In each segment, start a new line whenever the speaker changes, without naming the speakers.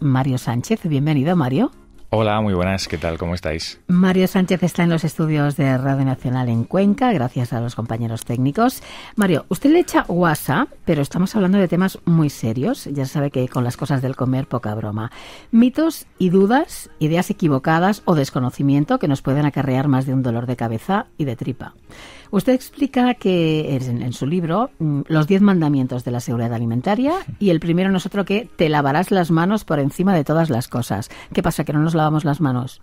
Mario Sánchez. Bienvenido, Mario.
Hola, muy buenas, ¿qué tal? ¿Cómo estáis?
Mario Sánchez está en los estudios de Radio Nacional en Cuenca, gracias a los compañeros técnicos. Mario, usted le echa guasa, pero estamos hablando de temas muy serios. Ya sabe que con las cosas del comer poca broma. Mitos y dudas, ideas equivocadas o desconocimiento que nos pueden acarrear más de un dolor de cabeza y de tripa. Usted explica que en, su libro mm, los diez mandamientos de la seguridad alimentaria y el primero nosotros que te lavarás las manos por encima de todas las cosas. ¿Qué pasa? ¿Que no nos lavamos las manos?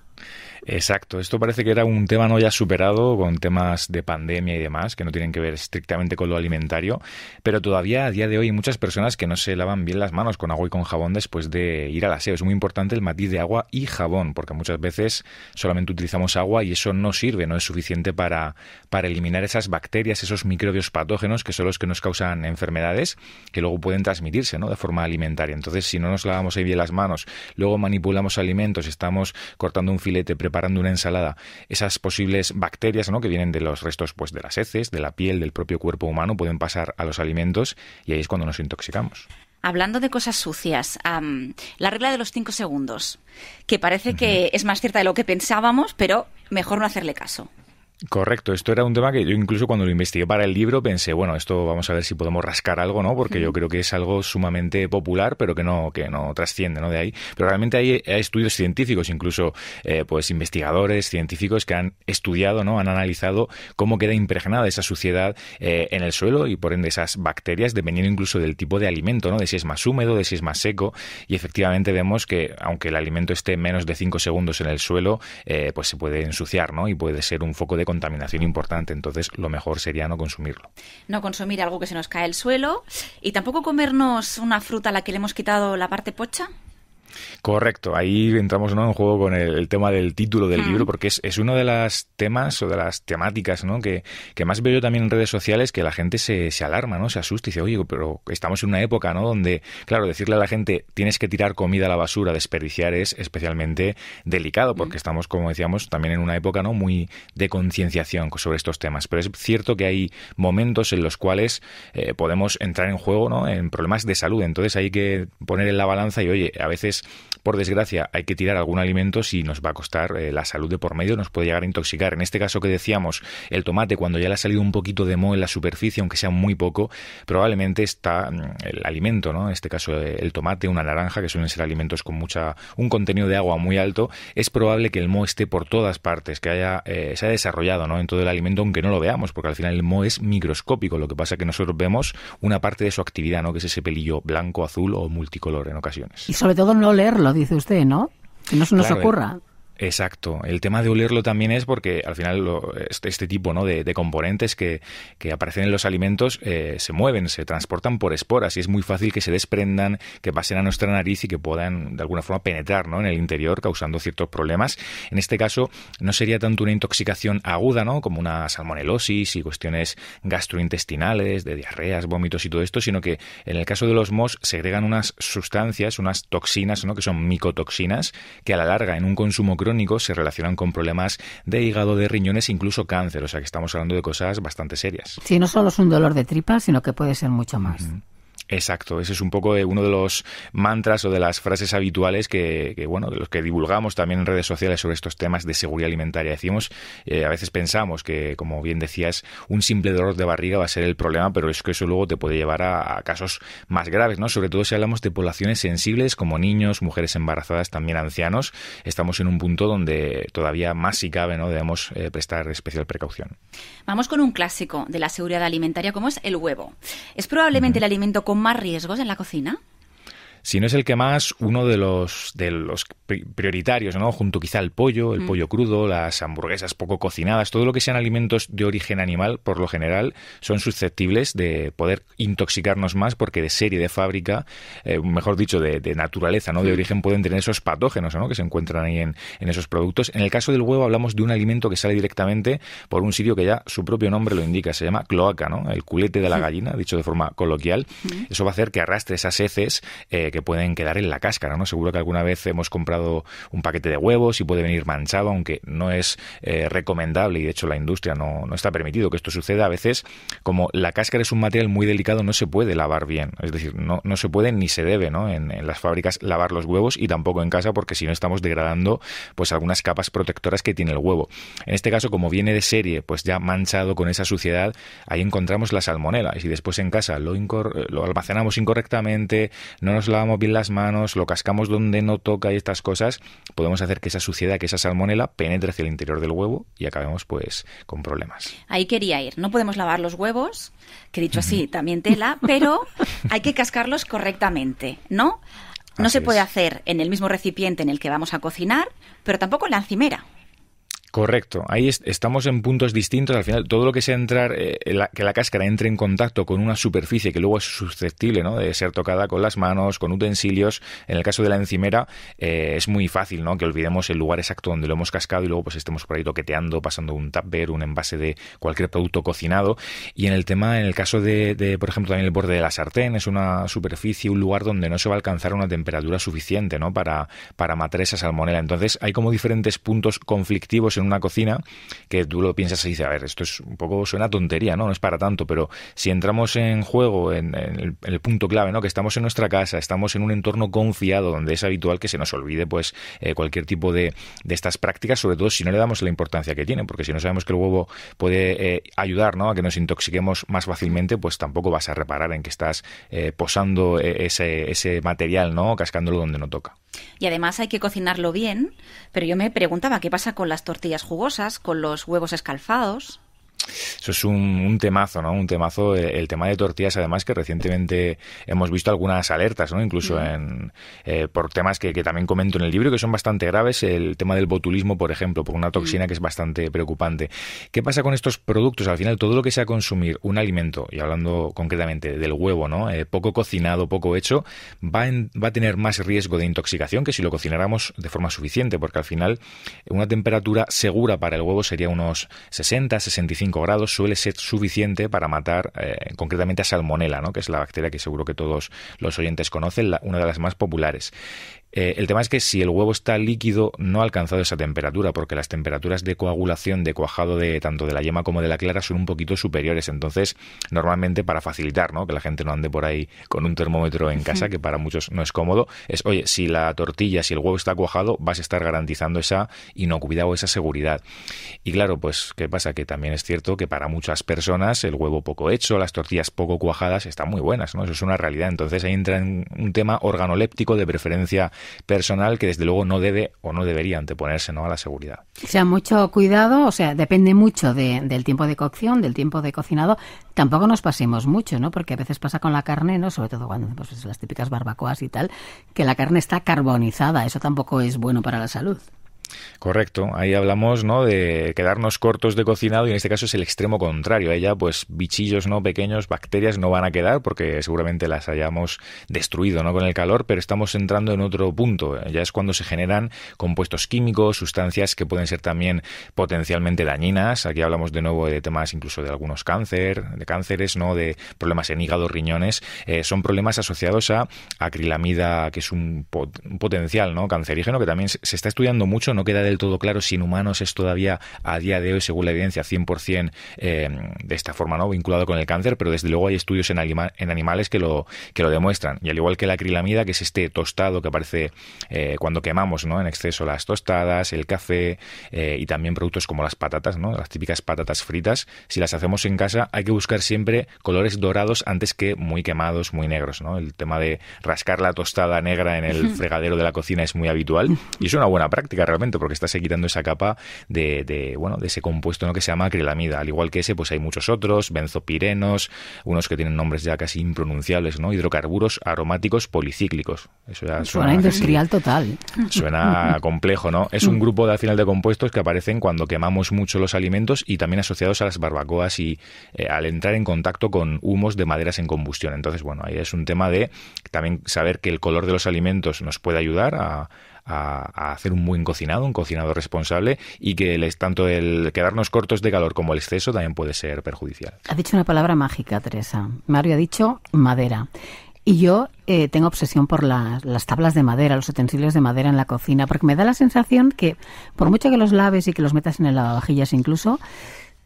Exacto, esto parece que era un tema no ya superado con temas de pandemia y demás, que no tienen que ver estrictamente con lo alimentario, pero todavía a día de hoy hay muchas personas que no se lavan bien las manos con agua y con jabón después de ir al aseo. Es muy importante el matiz de agua y jabón, porque muchas veces solamente utilizamos agua y eso no sirve, no es suficiente para, para eliminar esas bacterias, esos microbios patógenos que son los que nos causan enfermedades que luego pueden transmitirse ¿no? de forma alimentaria. Entonces, si no nos lavamos ahí bien las manos, luego manipulamos alimentos, estamos cortando un filete, preparando una ensalada, esas posibles bacterias ¿no? que vienen de los restos pues, de las heces, de la piel, del propio cuerpo humano, pueden pasar a los alimentos y ahí es cuando nos intoxicamos.
Hablando de cosas sucias, la regla de los cinco segundos, que parece que es más cierta de lo que pensábamos, pero mejor no hacerle caso.
Correcto, esto era un tema que yo incluso cuando lo investigué para el libro pensé, bueno, esto vamos a ver si podemos rascar algo, ¿no? Porque yo creo que es algo sumamente popular, pero que no, que no trasciende, ¿no? De ahí. Pero realmente hay, estudios científicos, incluso eh, pues investigadores científicos que han estudiado, ¿no? Han analizado cómo queda impregnada esa suciedad eh, en el suelo y por ende esas bacterias, dependiendo incluso del tipo de alimento, ¿no? De si es más húmedo, de si es más seco. Y efectivamente vemos que aunque el alimento esté menos de 5 segundos en el suelo, eh, pues se puede ensuciar, ¿no? Y puede ser un foco de contaminación importante, entonces lo mejor sería no consumirlo.
No consumir algo que se nos cae al suelo y tampoco comernos una fruta a la que le hemos quitado la parte pocha.
Correcto, ahí entramos ¿no? en juego con el, tema del título del libro, porque es, es, uno de las temas o de las temáticas ¿no? que, que más veo yo también en redes sociales que la gente se, se alarma, ¿no? se asusta y dice, oye, pero estamos en una época ¿no? donde, claro, decirle a la gente tienes que tirar comida a la basura, desperdiciar es especialmente delicado, porque estamos, como decíamos, también en una época ¿no? muy de concienciación sobre estos temas. Pero es cierto que hay momentos en los cuales eh, podemos entrar en juego ¿no? en problemas de salud, entonces hay que poner en la balanza y, oye, a veces this por desgracia, hay que tirar algún alimento si nos va a costar eh, la salud de por medio, nos puede llegar a intoxicar. En este caso que decíamos, el tomate, cuando ya le ha salido un poquito de moho en la superficie, aunque sea muy poco, probablemente está mm, el alimento, ¿no? En este caso eh, el tomate, una naranja, que suelen ser alimentos con mucha un contenido de agua muy alto, es probable que el moho esté por todas partes, que haya eh, se haya desarrollado, ¿no? En todo el alimento, aunque no lo veamos, porque al final el moho es microscópico. Lo que pasa es que nosotros vemos una parte de su actividad, ¿no? Que es ese pelillo blanco, azul o multicolor en ocasiones.
Y sobre todo no leerlo, dice usted, ¿no? Que no se nos ocurra.
Exacto. El tema de olerlo también es porque al final este, este, tipo ¿no? de, componentes que, que, aparecen en los alimentos eh, se mueven, se transportan por esporas y es muy fácil que se desprendan, que pasen a nuestra nariz y que puedan de alguna forma penetrar ¿no? en el interior causando ciertos problemas. En este caso no sería tanto una intoxicación aguda ¿no? como una salmonelosis y cuestiones gastrointestinales, de diarreas, vómitos y todo esto, sino que en el caso de los MOS segregan unas sustancias, unas toxinas ¿no? que son micotoxinas que a la larga en un consumo crónicos se relacionan con problemas de hígado, de riñones, incluso cáncer. O sea que estamos hablando de cosas bastante serias.
Sí, no solo es un dolor de tripa, sino que puede ser mucho más.
Exacto, ese es un poco uno de los mantras o de las frases habituales que, bueno, de los que divulgamos también en redes sociales sobre estos temas de seguridad alimentaria. Decimos, eh, a veces pensamos que, como bien decías, un simple dolor de barriga va a ser el problema, pero es que eso luego te puede llevar a, casos más graves, ¿no? Sobre todo si hablamos de poblaciones sensibles como niños, mujeres embarazadas, también ancianos. Estamos en un punto donde todavía más si cabe, ¿no? Debemos eh, prestar especial precaución.
Vamos con un clásico de la seguridad alimentaria como es el huevo. Es probablemente el alimento más riesgos en la cocina?
Si no es el que más, uno de los, de los prioritarios, ¿no? Junto quizá al pollo, el mm. pollo crudo, las hamburguesas poco cocinadas, todo lo que sean alimentos de origen animal, por lo general, son susceptibles de poder intoxicarnos más porque de serie, de fábrica, eh, mejor dicho, de, naturaleza, ¿no? De origen pueden tener esos patógenos, ¿no? Que se encuentran ahí en, en esos productos. En el caso del huevo hablamos de un alimento que sale directamente por un sitio que ya su propio nombre lo indica, se llama cloaca, ¿no? El culete de la gallina, dicho de forma coloquial. Eso va a hacer que arrastre esas heces eh, que, pueden quedar en la cáscara, ¿no? Seguro que alguna vez hemos comprado un paquete de huevos y puede venir manchado, aunque no es eh, recomendable y de hecho la industria no, no está permitido que esto suceda. A veces, como la cáscara es un material muy delicado, no se puede lavar bien. Es decir, no, no se puede ni se debe, ¿no? En, las fábricas lavar los huevos y tampoco en casa porque si no estamos degradando pues algunas capas protectoras que tiene el huevo. En este caso, como viene de serie, pues ya manchado con esa suciedad, ahí encontramos la salmonela. Y si después en casa lo, almacenamos incorrectamente, no nos lavamos bien las manos, lo cascamos donde no toca y estas cosas, podemos hacer que esa suciedad, que esa salmonela penetre hacia el interior del huevo y acabemos pues con problemas.
Ahí quería ir. No podemos lavar los huevos, que dicho así, también tela, pero hay que cascarlos correctamente, ¿no? No se puede hacer en el mismo recipiente en el que vamos a cocinar, pero tampoco en la encimera.
Correcto. Ahí estamos en puntos distintos. Al final, todo lo que sea entrar, eh, que la cáscara entre en contacto con una superficie que luego es susceptible ¿no? de ser tocada con las manos, con utensilios. En el caso de la encimera, eh, es muy fácil ¿no? que olvidemos el lugar exacto donde lo hemos cascado y luego pues estemos por ahí toqueteando, pasando un tupper, un envase de cualquier producto cocinado. Y en el tema, en el caso de, por ejemplo, también el borde de la sartén, es una superficie, un lugar donde no se va a alcanzar una temperatura suficiente ¿no? para, para matar esa salmonela. Entonces, hay como diferentes puntos conflictivos en una cocina que tú lo piensas y dices, a ver, esto es un poco, suena tontería, ¿no? No es para tanto, pero si entramos en juego, en, el, punto clave, ¿no? Que estamos en nuestra casa, estamos en un entorno confiado donde es habitual que se nos olvide, pues, eh, cualquier tipo de, de, estas prácticas, sobre todo si no le damos la importancia que tiene, porque si no sabemos que el huevo puede eh, ayudar, ¿no? A que nos intoxiquemos más fácilmente, pues tampoco vas a reparar en que estás eh, posando ese, ese material, ¿no? Cascándolo donde no toca.
Y además hay que cocinarlo bien, pero yo me preguntaba qué pasa con las tortillas jugosas, con los huevos escalfados.
Eso es un, temazo, ¿no? Un temazo, eh, el, tema de tortillas, además, que recientemente hemos visto algunas alertas, ¿no? Incluso en, eh, por temas que, también comento en el libro, que son bastante graves. El tema del botulismo, por ejemplo, por una toxina mm. que es bastante preocupante. ¿Qué pasa con estos productos? Al final, todo lo que sea consumir un alimento, y hablando concretamente del huevo, ¿no? Eh, poco cocinado, poco hecho, va, va a tener más riesgo de intoxicación que si lo cocináramos de forma suficiente, porque al final una temperatura segura para el huevo sería unos 60, 65 grados suele ser suficiente para matar eh, concretamente a salmonela, ¿no? que es la bacteria que seguro que todos los oyentes conocen, una de las más populares. Eh, el tema es que si el huevo está líquido no ha alcanzado esa temperatura, porque las temperaturas de coagulación, de cuajado de tanto de la yema como de la clara son un poquito superiores. Entonces, normalmente para facilitar, ¿no? Que la gente no ande por ahí con un termómetro en casa, que para muchos no es cómodo, es, oye, si la tortilla, si el huevo está cuajado, vas a estar garantizando esa inocuidad o esa seguridad. Y claro, pues, ¿qué pasa? Que también es cierto que para muchas personas el huevo poco hecho, las tortillas poco cuajadas, están muy buenas, ¿no? Eso es una realidad. Entonces ahí entra en un tema organoléptico de preferencia personal que desde luego no debe o no debería anteponerse ¿no? a la seguridad.
O sea, mucho cuidado, o sea, depende mucho del tiempo de cocción, del tiempo de cocinado. Tampoco nos pasemos mucho, ¿no? Porque a veces pasa con la carne, ¿no? Sobre todo cuando pues, las típicas barbacoas y tal, que la carne está carbonizada. Eso tampoco es bueno para la salud.
Correcto, ahí hablamos ¿no? de quedarnos cortos de cocinado y en este caso es el extremo contrario. Ella, pues bichillos no pequeños, bacterias no van a quedar porque seguramente las hayamos destruido ¿no? con el calor, pero estamos entrando en otro punto. Ya es cuando se generan compuestos químicos, sustancias que pueden ser también potencialmente dañinas. Aquí hablamos de nuevo de temas incluso de algunos cáncer, de cánceres, ¿no? de problemas en hígado, riñones. Eh, son problemas asociados a acrilamida, que es un, potencial ¿no? cancerígeno que también se está estudiando mucho no queda del todo claro si en humanos es todavía a día de hoy, según la evidencia, 100% eh, de esta forma, ¿no? vinculado con el cáncer, pero desde luego hay estudios en, en animales que lo, que lo demuestran. Y al igual que la acrilamida, que es este tostado que aparece eh, cuando quemamos ¿no? en exceso las tostadas, el café eh, y también productos como las patatas, ¿no? las típicas patatas fritas, si las hacemos en casa hay que buscar siempre colores dorados antes que muy quemados, muy negros. ¿no? El tema de rascar la tostada negra en el fregadero de la cocina es muy habitual y es una buena práctica realmente porque está quitando esa capa de, bueno, de ese compuesto ¿no? que se llama acrilamida. Al igual que ese, pues hay muchos otros, benzopirenos, unos que tienen nombres ya casi impronunciables, ¿no? Hidrocarburos aromáticos policíclicos.
Eso ya suena, industrial total.
Suena complejo, ¿no? Es un grupo de, al final de compuestos que aparecen cuando quemamos mucho los alimentos y también asociados a las barbacoas y eh, al entrar en contacto con humos de maderas en combustión. Entonces, bueno, ahí es un tema de también saber que el color de los alimentos nos puede ayudar a, a, hacer un buen cocinado, un cocinado responsable y que les, tanto el quedarnos cortos de calor como el exceso también puede ser perjudicial.
Ha dicho una palabra mágica, Teresa. Mario ha dicho madera. Y yo eh, tengo obsesión por las tablas de madera, los utensilios de madera en la cocina, porque me da la sensación que por mucho que los laves y que los metas en el lavavajillas incluso,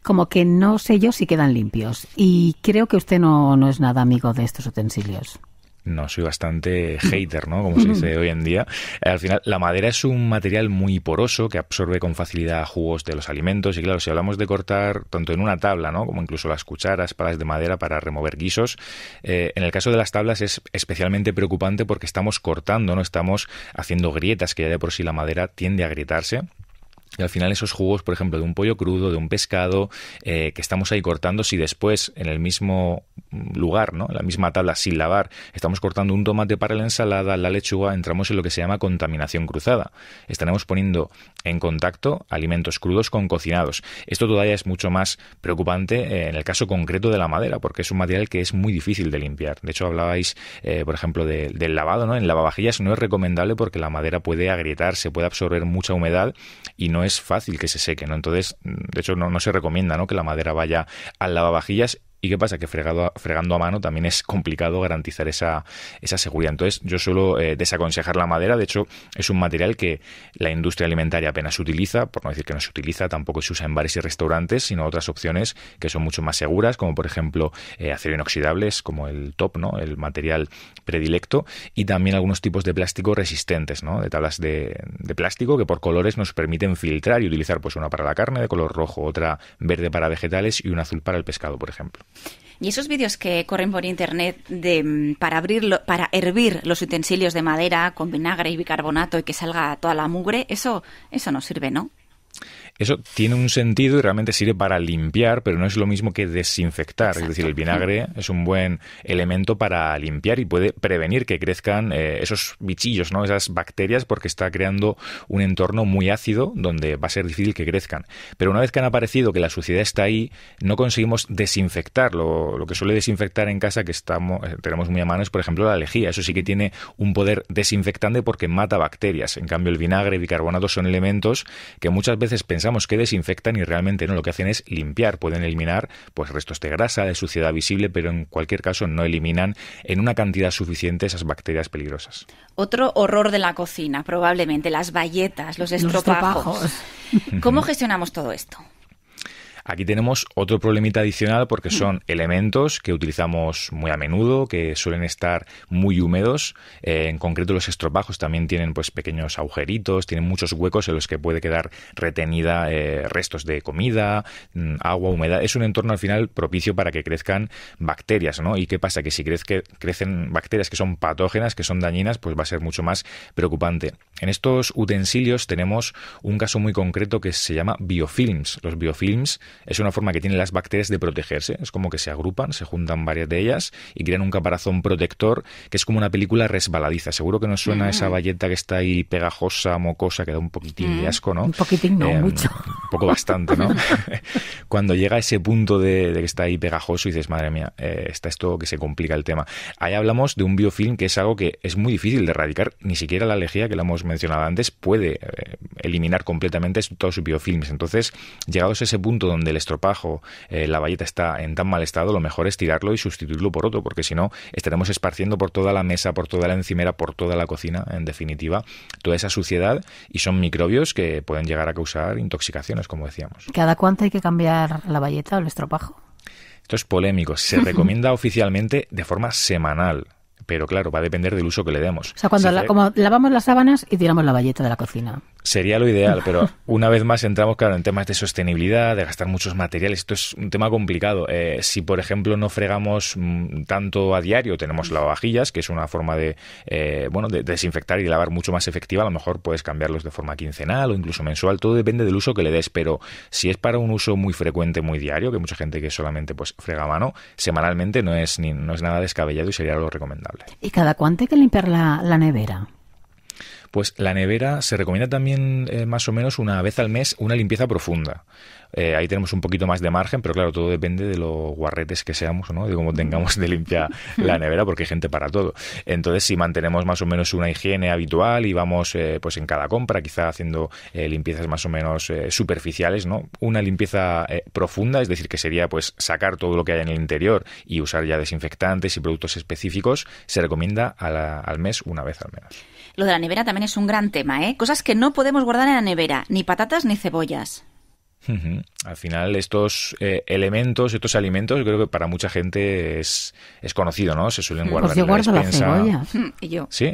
como que no sé yo si quedan limpios. Y creo que usted no es nada amigo de estos utensilios.
No, soy bastante hater, ¿no? Como se dice hoy en día. Al final, la madera es un material muy poroso que absorbe con facilidad jugos de los alimentos. Y claro, si hablamos de cortar tanto en una tabla, ¿no? Como incluso las cucharas, palas de madera para remover guisos, eh, en el caso de las tablas es especialmente preocupante porque estamos cortando, ¿no? Estamos haciendo grietas que ya de por sí la madera tiende a agrietarse. Y al final esos jugos, por ejemplo, de un pollo crudo, de un pescado, eh, que estamos ahí cortando, si después en el mismo lugar, ¿no? en la misma tabla, sin lavar, estamos cortando un tomate para la ensalada, la lechuga, entramos en lo que se llama contaminación cruzada. Estaremos poniendo en contacto alimentos crudos con cocinados. Esto todavía es mucho más preocupante eh, en el caso concreto de la madera, porque es un material que es muy difícil de limpiar. De hecho, hablabais, eh, por ejemplo, del lavado, ¿no? En lavavajillas no es recomendable porque la madera puede agrietarse, puede absorber mucha humedad y no es fácil que se seque, ¿no? Entonces, de hecho, no, no se recomienda, ¿no? Que la madera vaya al lavavajillas ¿Y qué pasa? Que fregando a mano también es complicado garantizar esa, esa seguridad. Entonces, yo suelo eh, desaconsejar la madera. De hecho, es un material que la industria alimentaria apenas utiliza, por no decir que no se utiliza, tampoco se usa en bares y restaurantes, sino otras opciones que son mucho más seguras, como por ejemplo eh, acero inoxidables, como el top, ¿no? El material predilecto, y también algunos tipos de plástico resistentes, ¿no? De tablas de, de plástico que por colores nos permiten filtrar y utilizar pues una para la carne de color rojo, otra verde para vegetales y una azul para el pescado, por ejemplo.
Y esos vídeos que corren por internet de mm, para abrirlo, para hervir los utensilios de madera con vinagre y bicarbonato y que salga toda la mugre, eso, eso no sirve, ¿no?
Eso tiene un sentido y realmente sirve para limpiar, pero no es lo mismo que desinfectar. Es decir, el vinagre es un buen elemento para limpiar y puede prevenir que crezcan eh, esos bichillos, ¿no? esas bacterias, porque está creando un entorno muy ácido donde va a ser difícil que crezcan. Pero una vez que han aparecido, que la suciedad está ahí, no conseguimos desinfectar. Lo, que suele desinfectar en casa, que estamos, eh, tenemos muy a mano, es por ejemplo la lejía. Eso sí que tiene un poder desinfectante porque mata bacterias. En cambio, el vinagre y bicarbonato son elementos que muchas veces pensamos que desinfectan y realmente no lo que hacen es limpiar, pueden eliminar pues restos de grasa, de suciedad visible, pero en cualquier caso no eliminan en una cantidad suficiente esas bacterias peligrosas.
Otro horror de la cocina, probablemente las bayetas, los estropajos. ¿Cómo gestionamos todo esto?
Aquí tenemos otro problemita adicional porque mm. son elementos que utilizamos muy a menudo, que suelen estar muy húmedos. Eh, en concreto los estropajos también tienen pues pequeños agujeritos, tienen muchos huecos en los que puede quedar retenida eh, restos de comida, mm, agua, humedad. Es un entorno al final propicio para que crezcan bacterias, ¿no? ¿Y qué pasa? Que si crecen bacterias que son patógenas, que son dañinas, pues va a ser mucho más preocupante. En estos utensilios tenemos un caso muy concreto que se llama biofilms. Los biofilms es una forma que tienen las bacterias de protegerse. Es como que se agrupan, se juntan varias de ellas y crean un caparazón protector que es como una película resbaladiza. Seguro que nos suena esa valleta que está ahí pegajosa, mocosa, que da un poquitín de asco, ¿no?
Un poquitín, no, em, mucho.
Un poco bastante, ¿no? Cuando llega ese punto de, que está ahí pegajoso y dices, madre mía, eh, está esto que se complica el tema. Ahí hablamos de un biofilm que es algo que es muy difícil de erradicar. Ni siquiera la lejía que la hemos mencionado antes puede eh, eliminar completamente todos sus biofilms. Entonces, llegados a ese punto donde el estropajo, eh, la valleta está en tan mal estado, lo mejor es tirarlo y sustituirlo por otro, porque si no, estaremos esparciendo por toda la mesa, por toda la encimera, por toda la cocina, en definitiva, toda esa suciedad y son microbios que pueden llegar a causar intoxicaciones, como decíamos.
¿Cada cuánto hay que cambiar la valleta o el estropajo?
Esto es polémico. Se recomienda oficialmente de forma semanal pero claro, va a depender del uso que le demos.
O sea, cuando como lavamos las sábanas y tiramos la valleta de la cocina.
Sería lo ideal, pero una vez más entramos, claro, en temas de sostenibilidad, de gastar muchos materiales. Esto es un tema complicado. Eh, si, por ejemplo, no fregamos mm, tanto a diario, tenemos lavavajillas, que es una forma de, eh, bueno, de desinfectar y de lavar mucho más efectiva. A lo mejor puedes cambiarlos de forma quincenal o incluso mensual. Todo depende del uso que le des, pero si es para un uso muy frecuente, muy diario, que mucha gente que solamente pues frega a mano, semanalmente no es, ni, no es nada descabellado y sería lo recomendable.
¿Y cada cuánto hay que limpiar la nevera?
Pues la nevera se recomienda también eh, más o menos una vez al mes una limpieza profunda. Eh, ahí tenemos un poquito más de margen, pero claro, todo depende de los guarretes que seamos, ¿no? de cómo tengamos de limpia la nevera, porque hay gente para todo. Entonces, si mantenemos más o menos una higiene habitual y vamos eh, pues en cada compra, quizá haciendo limpiezas más o menos superficiales, ¿no? Una limpieza profunda, es decir, que sería pues sacar todo lo que hay en el interior y usar ya desinfectantes y productos específicos, se recomienda al mes una vez al menos.
Lo de la nevera también es un gran tema, ¿eh? Cosas que no podemos guardar en la nevera, ni patatas ni cebollas. 哼哼。
Al final, estos eh, elementos, estos alimentos, yo creo que para mucha gente es, es conocido, ¿no? Se suelen guardar
pues yo guardo la cebolla.
Y yo.
¿Sí?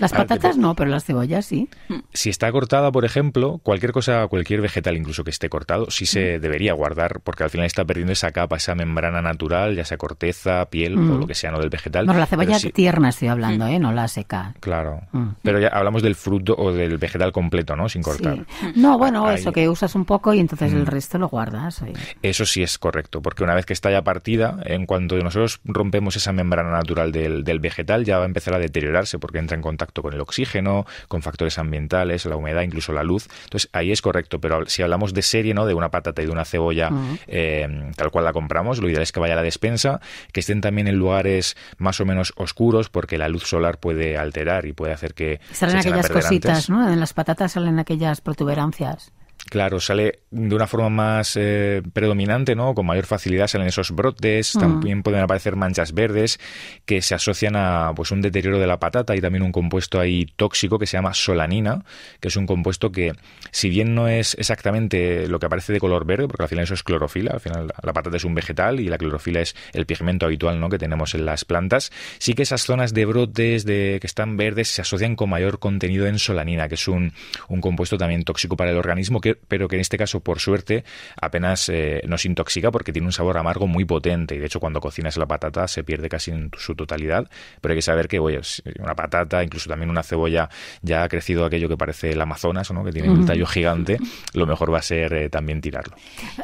Las patatas no, pero las cebollas sí.
Si está cortada, por ejemplo, cualquier cosa, cualquier vegetal incluso que esté cortado, sí se debería guardar, porque al final está perdiendo esa capa, esa membrana natural, ya sea corteza, piel o lo que sea, ¿no? Del vegetal.
Bueno, la cebolla tierna estoy hablando. ¿eh? No la seca.
Claro. Mm. Pero ya hablamos del fruto o del vegetal completo, ¿no? Sin cortar.
No, bueno, eso que usas un poco y entonces el. Resto lo guardas.
Eso sí es correcto, porque una vez que está ya partida, en cuanto nosotros rompemos esa membrana natural del, vegetal, ya va a empezar a deteriorarse porque entra en contacto con el oxígeno, con factores ambientales, la humedad, incluso la luz. Entonces ahí es correcto, pero si hablamos de serie, ¿no? De una patata y de una cebolla eh, tal cual la compramos, lo ideal es que vaya a la despensa, que estén también en lugares más o menos oscuros, porque la luz solar puede alterar y puede hacer que
salen aquellas cositas, ¿no? En las patatas salen aquellas protuberancias.
Claro, sale de una forma más eh, predominante, ¿no? Con mayor facilidad salen esos brotes, mm. también pueden aparecer manchas verdes que se asocian a pues un deterioro de la patata y también un compuesto ahí tóxico que se llama solanina, que es un compuesto que si bien no es exactamente lo que aparece de color verde, porque al final eso es clorofila, al final la patata es un vegetal y la clorofila es el pigmento habitual, ¿no? que tenemos en las plantas, sí que esas zonas de brotes de que están verdes se asocian con mayor contenido en solanina, que es un, un compuesto también tóxico para el organismo que pero que en este caso, por suerte, apenas eh, nos intoxica porque tiene un sabor amargo muy potente. Y de hecho, cuando cocinas la patata se pierde casi en su totalidad. Pero hay que saber que, oye, una patata, incluso también una cebolla, ya ha crecido aquello que parece el Amazonas, ¿no? que tiene un tallo gigante, lo mejor va a ser eh, también tirarlo.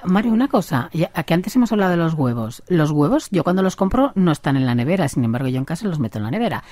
Mario, una cosa, que antes hemos hablado de los huevos. Los huevos, yo cuando los compro no están en la nevera, sin embargo, yo en casa los meto en la nevera.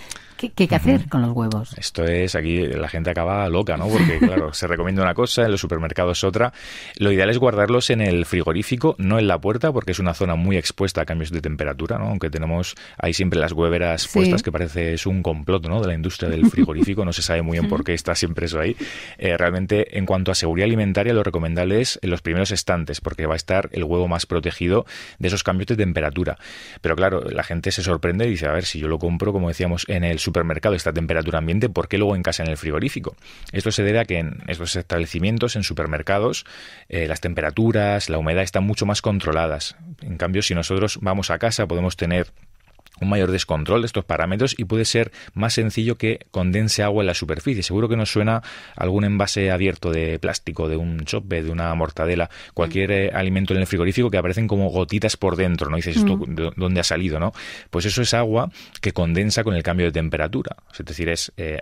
¿Qué, hay que hacer con los huevos?
Esto es, aquí la gente acaba loca, ¿no? Porque, claro, se recomienda una cosa, en los supermercados otra. Lo ideal es guardarlos en el frigorífico, no en la puerta, porque es una zona muy expuesta a cambios de temperatura, ¿no? Aunque tenemos ahí siempre las hueveras puestas, que parece es un complot, ¿no? De la industria del frigorífico, no se sabe muy bien por qué está siempre eso ahí. Eh, realmente, en cuanto a seguridad alimentaria, lo recomendable es en los primeros estantes, porque va a estar el huevo más protegido de esos cambios de temperatura. Pero claro, la gente se sorprende y dice, a ver, si yo lo compro, como decíamos, en el supermercado esta temperatura ambiente, ¿por qué luego en casa en el frigorífico? Esto se debe a que en estos establecimientos, en supermercados, eh, las temperaturas, la humedad están mucho más controladas. En cambio, si nosotros vamos a casa, podemos tener un mayor descontrol de estos parámetros y puede ser más sencillo que condense agua en la superficie. Seguro que nos suena algún envase abierto de plástico, de un chope, de una mortadela, cualquier mm. eh, alimento en el frigorífico que aparecen como gotitas por dentro, ¿no? dices, ¿esto mm. de dónde ha salido, no? Pues eso es agua que condensa con el cambio de temperatura. Es decir, es eh,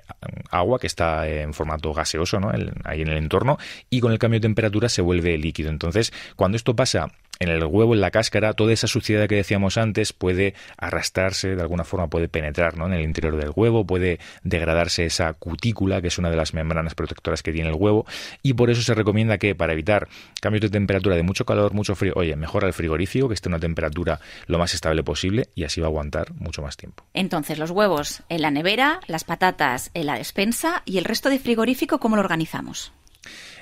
agua que está en formato gaseoso, ¿no? ahí en el entorno y con el cambio de temperatura se vuelve líquido. Entonces, cuando esto pasa en el huevo, en la cáscara, toda esa suciedad que decíamos antes puede arrastrarse, de alguna forma puede penetrar ¿no? en el interior del huevo, puede degradarse esa cutícula, que es una de las membranas protectoras que tiene el huevo, y por eso se recomienda que para evitar cambios de temperatura de mucho calor, mucho frío, oye, mejora el frigorífico, que esté en una temperatura lo más estable posible y así va a aguantar mucho más tiempo.
Entonces, los huevos en la nevera, las patatas en la despensa y el resto de frigorífico, ¿cómo lo organizamos?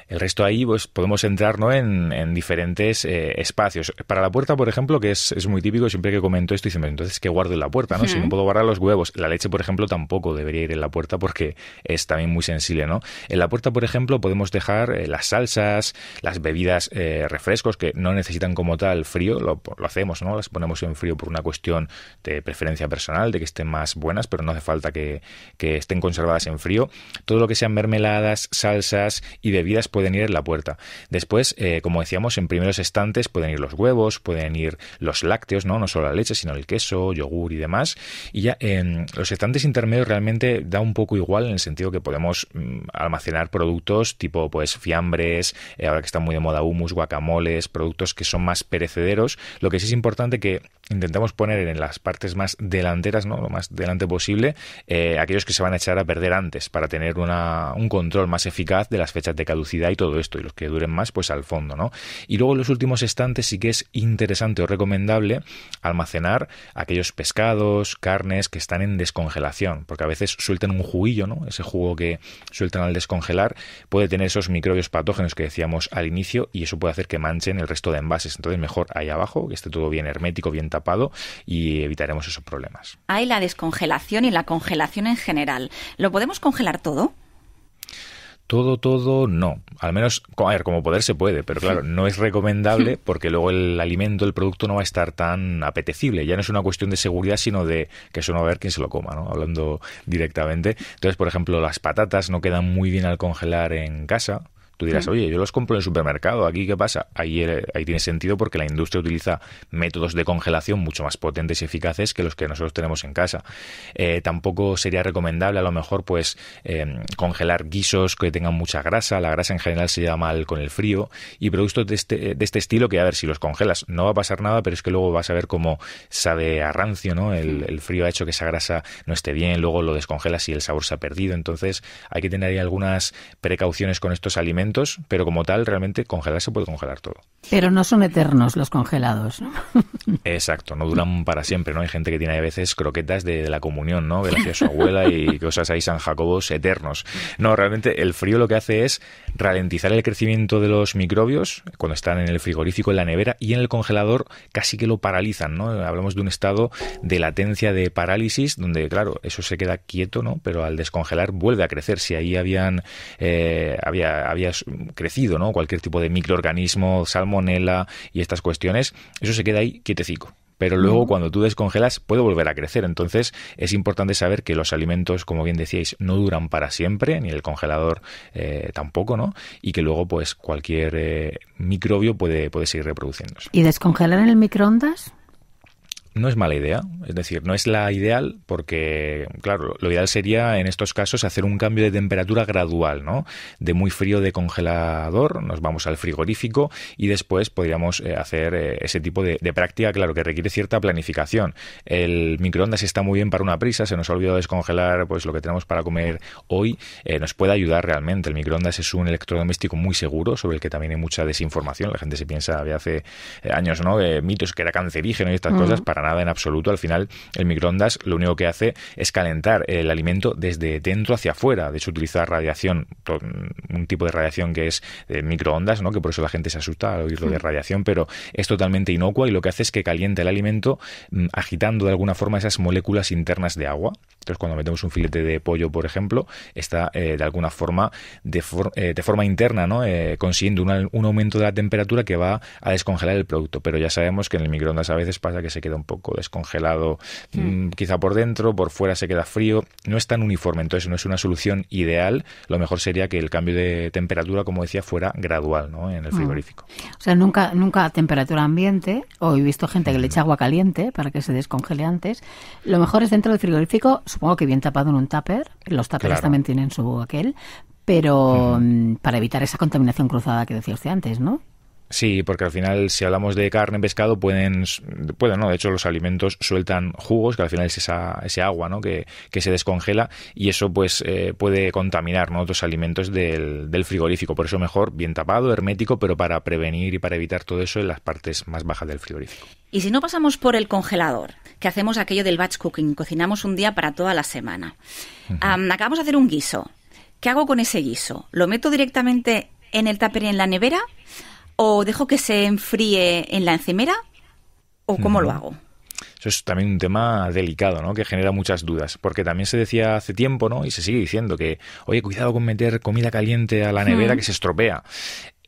El resto ahí pues podemos entrar ¿no? en, en diferentes eh, espacios. Para la puerta, por ejemplo, que es, es, muy típico, siempre que comento esto, dicen, entonces, ¿qué guardo en la puerta? ¿no? Si no puedo guardar los huevos. La leche, por ejemplo, tampoco debería ir en la puerta porque es también muy sensible. ¿no? En la puerta, por ejemplo, podemos dejar eh, las salsas, las bebidas eh, refrescos que no necesitan como tal frío, lo, lo, hacemos, ¿no? Las ponemos en frío por una cuestión de preferencia personal, de que estén más buenas, pero no hace falta que, que estén conservadas en frío. Todo lo que sean mermeladas, salsas y bebidas pueden ir en la puerta. Después, eh, como decíamos, en primeros estantes pueden ir los huevos, pueden ir los lácteos, ¿no? No solo la leche, sino el queso, yogur y demás. Y ya en los estantes intermedios realmente da un poco igual en el sentido que podemos mm, almacenar productos tipo pues fiambres, eh, ahora que está muy de moda humus, guacamoles, productos que son más perecederos. Lo que sí es importante que intentamos poner en las partes más delanteras, ¿no? lo más delante posible, eh, aquellos que se van a echar a perder antes para tener una, un control más eficaz de las fechas de caducidad y todo esto, y los que duren más, pues al fondo. ¿no? Y luego en los últimos estantes sí que es interesante o recomendable almacenar aquellos pescados, carnes que están en descongelación, porque a veces sueltan un juguillo, ¿no? ese jugo que sueltan al descongelar puede tener esos microbios patógenos que decíamos al inicio y eso puede hacer que manchen el resto de envases. Entonces mejor ahí abajo, que esté todo bien hermético, bien tapado y evitaremos esos problemas.
Hay la descongelación y la congelación en general. ¿Lo podemos congelar todo?
Todo, todo, no. Al menos, a ver, como poder se puede, pero claro, no es recomendable porque luego el alimento, el producto no va a estar tan apetecible. Ya no es una cuestión de seguridad, sino de que eso no va a ver quién se lo coma, ¿no? Hablando directamente. Entonces, por ejemplo, las patatas no quedan muy bien al congelar en casa Tú dirás, oye, yo los compro en el supermercado, ¿aquí qué pasa? Ahí, eh, ahí tiene sentido porque la industria utiliza métodos de congelación mucho más potentes y eficaces que los que nosotros tenemos en casa. Eh, tampoco sería recomendable a lo mejor pues em, congelar guisos que tengan mucha grasa, la grasa en general se lleva mal con el frío y productos de este, de este estilo que a ver si los congelas no va a pasar nada, pero es que luego vas a ver cómo sabe a rancio, ¿no? El, el frío ha hecho que esa grasa no esté bien, luego lo descongelas y el sabor se ha perdido, entonces hay que tener ahí algunas precauciones con estos alimentos pero como tal, realmente congelar se puede congelar todo.
Pero no son eternos los congelados, ¿no?
Exacto, no duran para siempre, ¿no? Hay gente que tiene a veces croquetas de, la comunión, ¿no? Le hacía su abuela y cosas ahí San Jacobos eternos. No, realmente el frío lo que hace es ralentizar el crecimiento de los microbios cuando están en el frigorífico, en la nevera y en el congelador casi que lo paralizan, ¿no? Hablamos de un estado de latencia de parálisis donde, claro, eso se queda quieto, ¿no? Pero al descongelar vuelve a crecer. Si ahí habían, eh, había, había crecido, ¿no? Cualquier tipo de microorganismo, salmonela y estas cuestiones, eso se queda ahí quietecico pero luego cuando tú descongelas puede volver a crecer. Entonces es importante saber que los alimentos, como bien decíais, no duran para siempre, ni el congelador eh, tampoco, ¿no? Y que luego pues cualquier eh, microbio puede, puede seguir reproduciéndose.
¿Y descongelar en el microondas?
No es mala idea, es decir, no es la ideal porque, claro, lo ideal sería en estos casos hacer un cambio de temperatura gradual, ¿no? De muy frío de congelador, nos vamos al frigorífico y después podríamos eh, hacer eh, ese tipo de, práctica, claro, que requiere cierta planificación. El microondas está muy bien para una prisa, se nos ha olvidado descongelar pues lo que tenemos para comer hoy, eh, nos puede ayudar realmente. El microondas es un electrodoméstico muy seguro, sobre el que también hay mucha desinformación, la gente se piensa de hace años, ¿no? mitos que era cancerígeno y estas cosas, para nada en absoluto. Al final, el microondas lo único que hace es calentar el alimento desde dentro hacia afuera. De hecho, utiliza radiación, un tipo de radiación que es de microondas, ¿no? que por eso la gente se asusta al oírlo de radiación, pero es totalmente inocua y lo que hace es que caliente el alimento mm, agitando de alguna forma esas moléculas internas de agua. Entonces, cuando metemos un filete de pollo, por ejemplo, está eh, de alguna forma de, eh, de forma interna, ¿no? Eh, consiguiendo un aumento de la temperatura que va a descongelar el producto. Pero ya sabemos que en el microondas a veces pasa que se queda un poco descongelado, hmm. mm, quizá por dentro, por fuera se queda frío. No es tan uniforme, entonces no es una solución ideal. Lo mejor sería que el cambio de temperatura, como decía, fuera gradual, ¿no? En el hmm. frigorífico.
O sea, nunca, nunca a temperatura ambiente. O he visto gente que le echa agua caliente para que se descongele antes. Lo mejor es dentro del frigorífico supongo que bien tapado en un tupper. Los tuppers también tienen su aquel, pero mm, para evitar esa contaminación cruzada que decía usted antes, ¿no?
Sí, porque al final si hablamos de carne, pescado, pueden, pueden ¿no? De hecho, los alimentos sueltan jugos, que al final es esa, ese agua, ¿no? Que, que se descongela y eso pues eh, puede contaminar, ¿no? Otros alimentos del, del, frigorífico. Por eso mejor bien tapado, hermético, pero para prevenir y para evitar todo eso en las partes más bajas del frigorífico.
Y si no pasamos por el congelador, que hacemos aquello del batch cooking, cocinamos un día para toda la semana. acabamos de hacer un guiso. ¿Qué hago con ese guiso? ¿Lo meto directamente en el tupper y en la nevera? ¿O dejo que se enfríe en la encimera? ¿O cómo lo hago?
Eso es también un tema delicado, ¿no? Que genera muchas dudas. Porque también se decía hace tiempo, ¿no? Y se sigue diciendo que, oye, cuidado con meter comida caliente a la nevera que se estropea.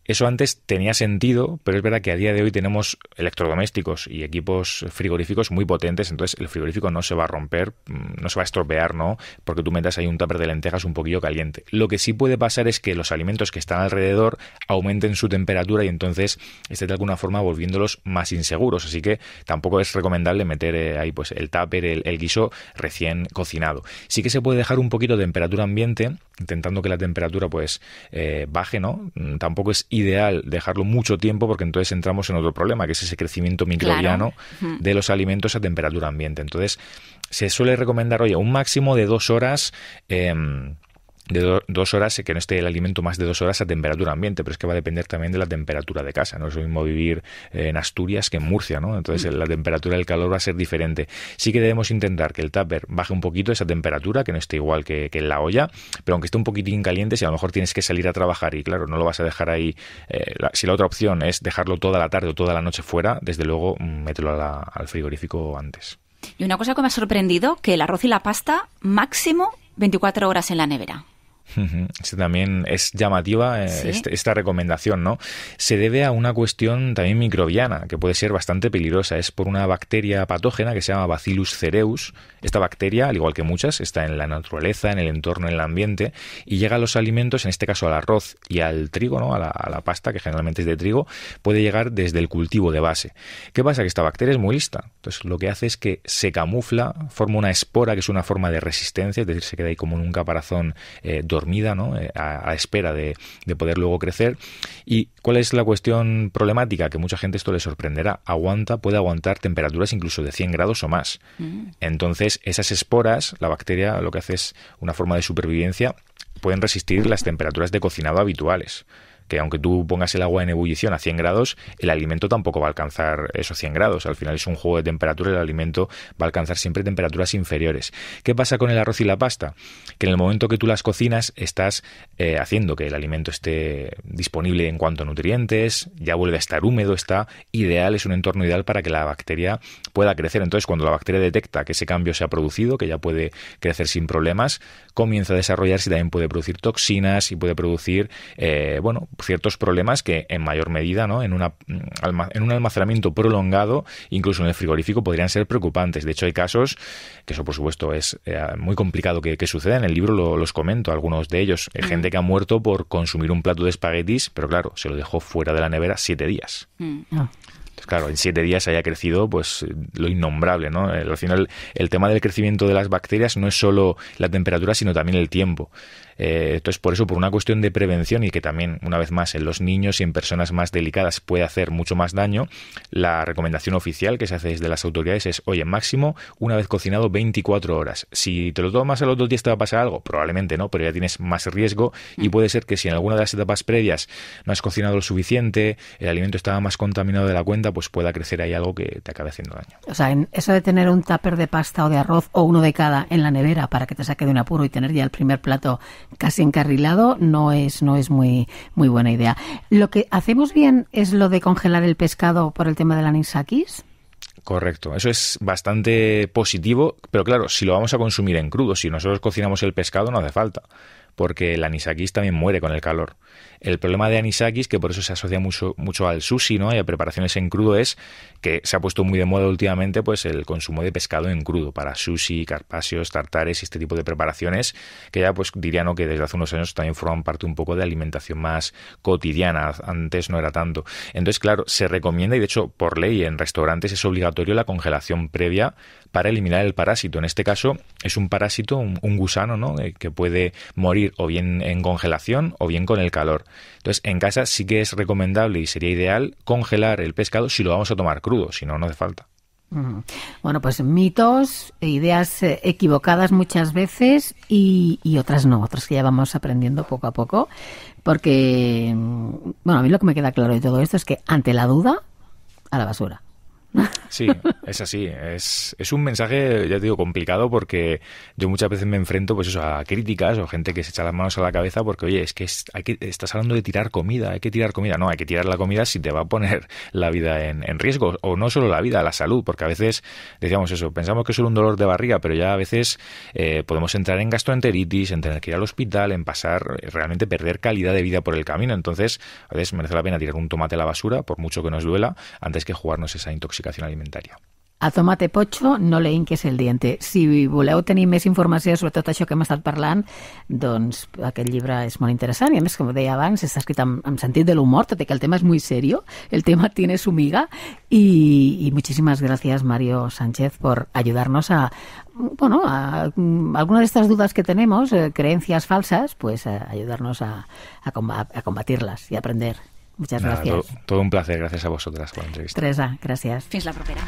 Eso antes tenía sentido, pero es verdad que a día de hoy tenemos electrodomésticos y equipos frigoríficos muy potentes, entonces el frigorífico no se va a romper, mm, no se va a estropear, ¿no? Porque tú metas ahí un tupper de lentejas un poquillo caliente. Lo que sí puede pasar es que los alimentos que están alrededor aumenten su temperatura y entonces esté de alguna forma volviéndolos más inseguros. Así que tampoco es recomendable meter eh, ahí pues el tupper, el, guiso recién cocinado. Sí que se puede dejar un poquito de temperatura ambiente, intentando que la temperatura pues eh, baje, ¿no? Mm, tampoco es ideal dejarlo mucho tiempo porque entonces entramos en otro problema, que es ese crecimiento microbiano de los alimentos a temperatura ambiente. Entonces, se suele recomendar, oye, un máximo de dos horas. Eh, de dos horas, que no esté el alimento más de dos horas a temperatura ambiente, pero es que va a depender también de la temperatura de casa. No es lo mismo vivir en Asturias que en Murcia, ¿no? Entonces mm. la temperatura del calor va a ser diferente. Sí que debemos intentar que el tupper baje un poquito esa temperatura, que no esté igual que, en la olla, pero aunque esté un poquitín caliente, si a lo mejor tienes que salir a trabajar y claro, no lo vas a dejar ahí, eh, si la otra opción es dejarlo toda la tarde o toda la noche fuera, desde luego mm, mételo al frigorífico antes.
Y una cosa que me ha sorprendido, que el arroz y la pasta máximo 24 horas en la nevera.
También es llamativa eh, este, esta recomendación, ¿no? Se debe a una cuestión también microbiana que puede ser bastante peligrosa. Es por una bacteria patógena que se llama Bacillus cereus. Esta bacteria, al igual que muchas, está en la naturaleza, en el entorno, en el ambiente y llega a los alimentos, en este caso al arroz y al trigo, ¿no? A la, a la pasta que generalmente es de trigo, puede llegar desde el cultivo de base. ¿Qué pasa? Que esta bacteria es muy lista. Entonces lo que hace es que se camufla, forma una espora que es una forma de resistencia, es decir, se queda ahí como en un caparazón eh, dormida, ¿no? Eh, a, espera de, poder luego crecer. ¿Y cuál es la cuestión problemática? Que mucha gente esto le sorprenderá. Aguanta, puede aguantar temperaturas incluso de 100 grados o más. Mm. Entonces, esas esporas, la bacteria lo que hace es una forma de supervivencia, pueden resistir las temperaturas de cocinado habituales que aunque tú pongas el agua en ebullición a 100 grados, el alimento tampoco va a alcanzar esos 100 grados. Al final es un juego de temperatura el alimento va a alcanzar siempre temperaturas inferiores. ¿Qué pasa con el arroz y la pasta? Que en el momento que tú las cocinas estás eh, haciendo que el alimento esté disponible en cuanto a nutrientes, ya vuelve a estar húmedo, está ideal, es un entorno ideal para que la bacteria pueda crecer. Entonces, cuando la bacteria detecta que ese cambio se ha producido, que ya puede crecer sin problemas, comienza a desarrollarse y también puede producir toxinas y puede producir, eh, bueno, ciertos problemas que en mayor medida, ¿no? En, una, en un almacenamiento prolongado, incluso en el frigorífico, podrían ser preocupantes. De hecho, hay casos, que eso por supuesto es eh, muy complicado que, suceda, en el libro los comento, algunos de ellos, gente que ha muerto por consumir un plato de espaguetis, pero claro, se lo dejó fuera de la nevera siete días. Mm. Ah claro, en siete días haya crecido pues lo innombrable, ¿no? Al final, el tema del crecimiento de las bacterias no es solo la temperatura, sino también el tiempo. Eh, entonces, por eso, por una cuestión de prevención y que también, una vez más, en los niños y en personas más delicadas puede hacer mucho más daño, la recomendación oficial que se hace desde las autoridades es, oye, máximo una vez cocinado 24 horas. Si te lo tomas a los dos días te va a pasar algo, probablemente no, pero ya tienes más riesgo y mm. puede ser que si en alguna de las etapas previas no has cocinado lo suficiente, el alimento estaba más contaminado de la cuenta, pues pueda crecer ahí algo que te acabe haciendo daño.
O sea, en eso de tener un tupper de pasta o de arroz o uno de cada en la nevera para que te saque de un apuro y tener ya el primer plato casi encarrilado no es, no es muy, muy buena idea. Lo que hacemos bien es lo de congelar el pescado por el tema del anisakis.
Correcto, eso es bastante positivo, pero claro, si lo vamos a consumir en crudo, si nosotros cocinamos el pescado no hace falta, porque el anisakis también muere con el calor. El problema de anisakis, que por eso se asocia mucho, mucho al sushi ¿no? y a preparaciones en crudo, es que se ha puesto muy de moda últimamente pues el consumo de pescado en crudo para sushi, carpasios, tartares y este tipo de preparaciones que ya pues diría ¿no? que desde hace unos años también forman parte un poco de alimentación más cotidiana. Antes no era tanto. Entonces, claro, se recomienda y de hecho por ley en restaurantes es obligatorio la congelación previa para eliminar el parásito. En este caso es un parásito, un, gusano, ¿no? Eh, que puede morir o bien en congelación o bien con el calor. Entonces, en casa sí que es recomendable y sería ideal congelar el pescado si lo vamos a tomar crudo, si no, no hace falta.
Bueno, pues mitos, ideas eh, equivocadas muchas veces y, otras no, otras que ya vamos aprendiendo poco a poco, porque, mm, bueno, a mí lo que me queda claro de todo esto es que ante la duda, a la basura.
Sí, es así. Es, es un mensaje, ya te digo, complicado porque yo muchas veces me enfrento pues eso, a críticas o gente que se echa las manos a la cabeza porque, oye, es que, hay que estás hablando de tirar comida, hay que tirar comida. No, hay que tirar la comida si te va a poner la vida en, en riesgo. O no solo la vida, la salud, porque a veces decíamos eso, pensamos que es solo un dolor de barriga, pero ya a veces eh, podemos entrar en gastroenteritis, en tener que ir al hospital, en pasar, eh, realmente perder calidad de vida por el camino. Entonces, a veces merece la pena tirar un tomate a la basura, por mucho que nos duela, antes que jugarnos esa intoxicación alimentaria.
A tomate pocho no le inques el diente. Si voleu tenir més informació sobre tot això que hem estat parlant, doncs aquest llibre és molt interessant i a més, com deia abans, està escrit amb, amb sentit de l'humor, tot i que el tema és muy serio, el tema tiene su miga y, muchísimas gracias Mario Sánchez por ayudarnos a, bueno, a, a algunas de estas dudas que tenemos, eh, creencias falsas, pues ayudarnos a, a combatirlas y aprender Muchas gracias.
Todo, todo, un placer, gracias a vosotras por la entrevista.
Teresa, gracias.
Fins la propera.